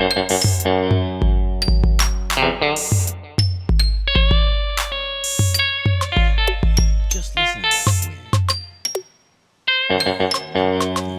Just listen to that wind.